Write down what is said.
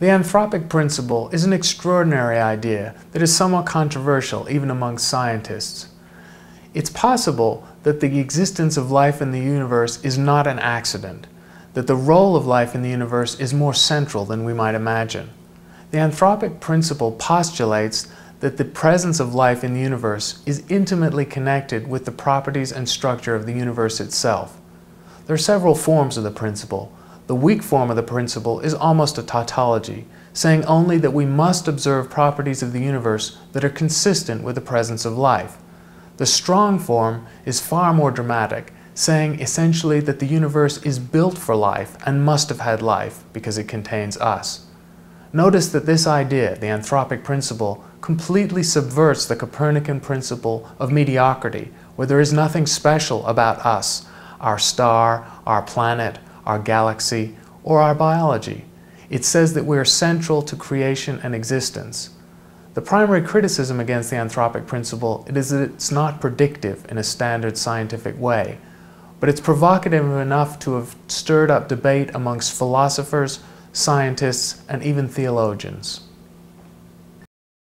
The anthropic principle is an extraordinary idea that is somewhat controversial even among scientists. It's possible that the existence of life in the universe is not an accident, that the role of life in the universe is more central than we might imagine. The anthropic principle postulates that the presence of life in the universe is intimately connected with the properties and structure of the universe itself. There are several forms of the principle. The weak form of the principle is almost a tautology, saying only that we must observe properties of the universe that are consistent with the presence of life. The strong form is far more dramatic, saying essentially that the universe is built for life and must have had life because it contains us. Notice that this idea, the anthropic principle, completely subverts the Copernican principle of mediocrity, where there is nothing special about us, our star, our planet, our galaxy, or our biology. It says that we are central to creation and existence. The primary criticism against the anthropic principle is that it's not predictive in a standard scientific way, but it's provocative enough to have stirred up debate amongst philosophers, scientists, and even theologians.